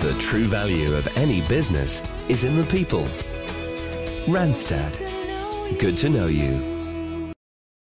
The true value of any business is in the people. Randstad. Good to know you.